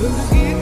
जिंदगी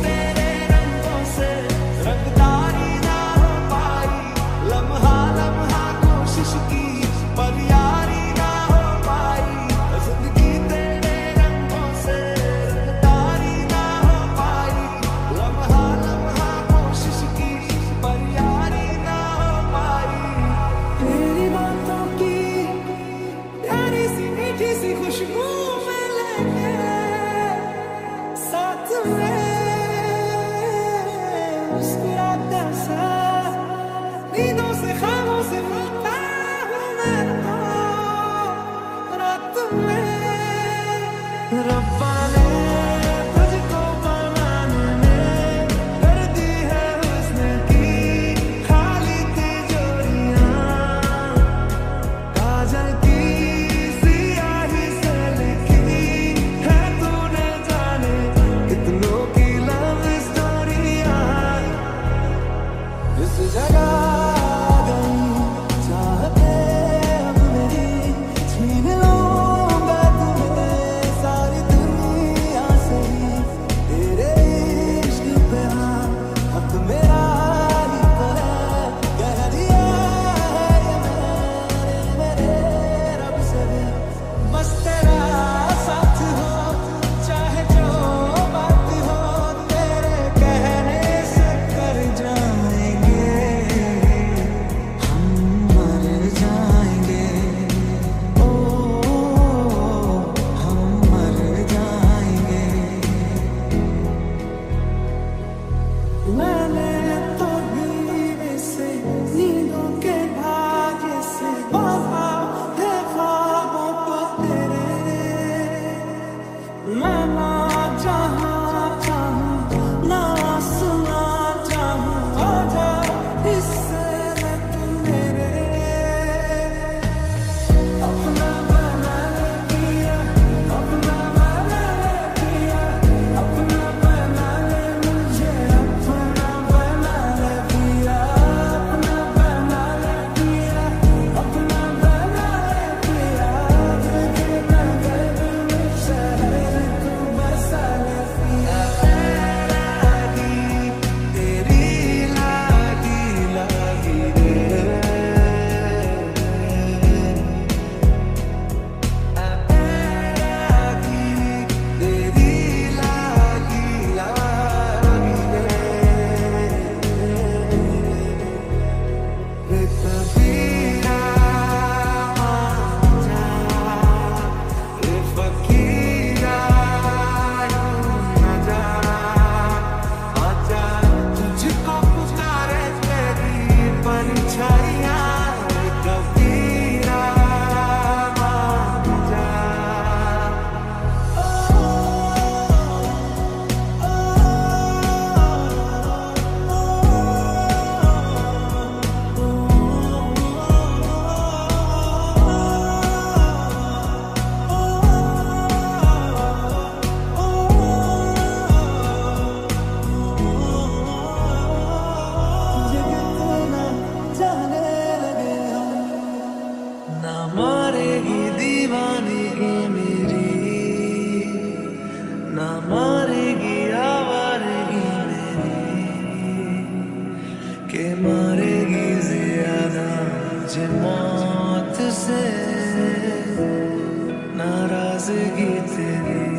getirir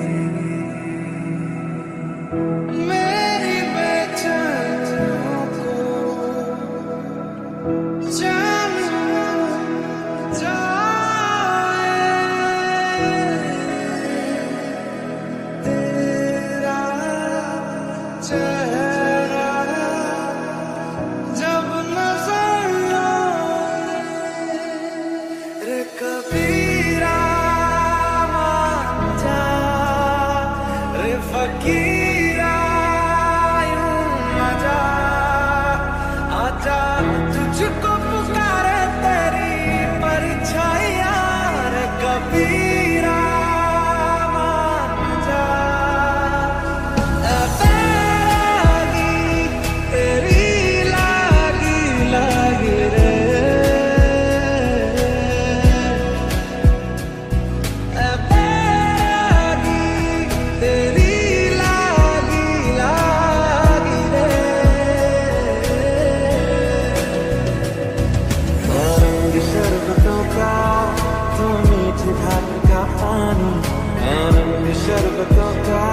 शरबतों का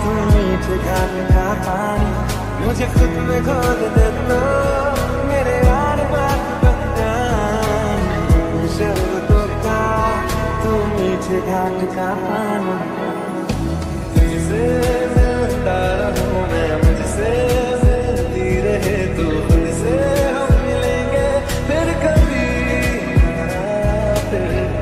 तू मीठे घाट का पानी मुझे खुद में खोल दे तो मेरे यार बात बन जाए शरबतों का तू मीठे घाट का पानी तुझसे मिलता रहूँ मैं मुझसे मिलती रहे तू खुद से हम मिलेंगे फिर कभी फिर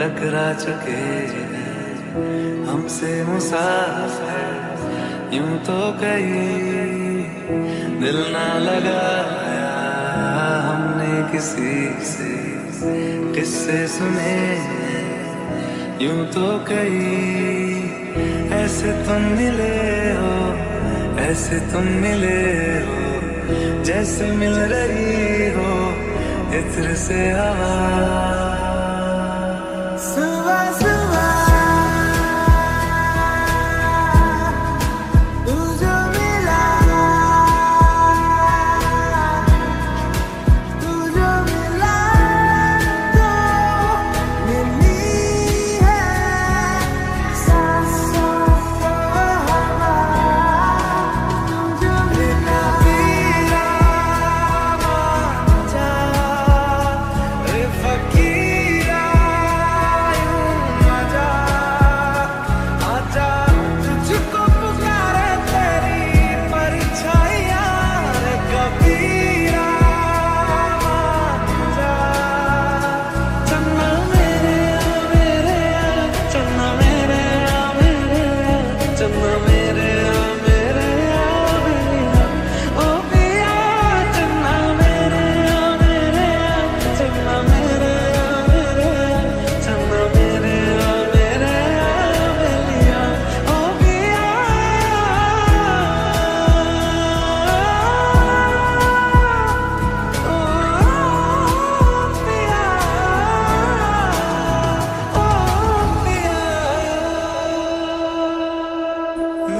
टकरा चुके हमसे मुसाफिर यूँ तो कहीं दिल ना लगाया हमने किसी से। किससे सुने यूँ तो कहीं ऐसे तुम मिले हो, ऐसे तुम मिले हो, जैसे मिल रही हो, इत्र से हवा survive.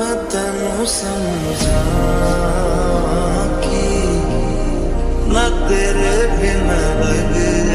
मैं तेनू समझा कि ना तेरे बिना लगदा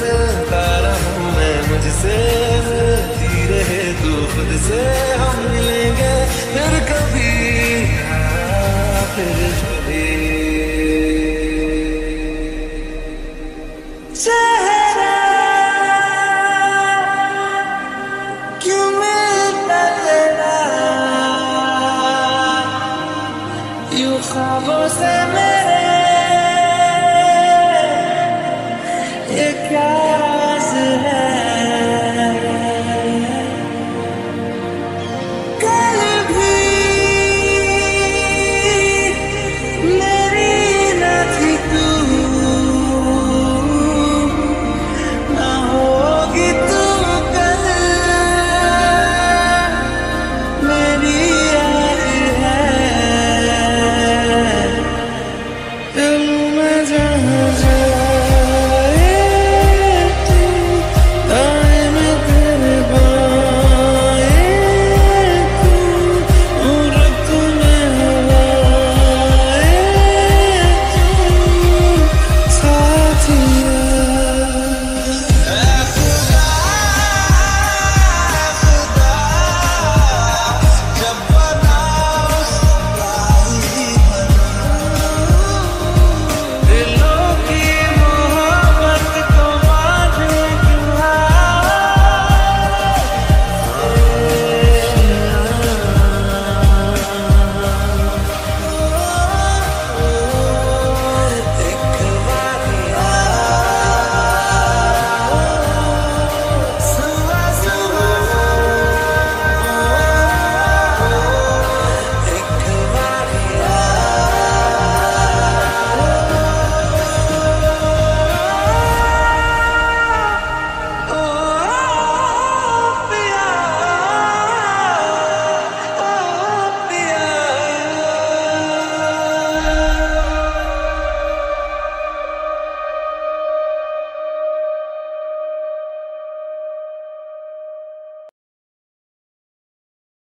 मिलता रहूँ मैं मुझसे मिलती रहे तू खुद से हम मिलेंगे फिर कभी। हाँ, फिर कभी you as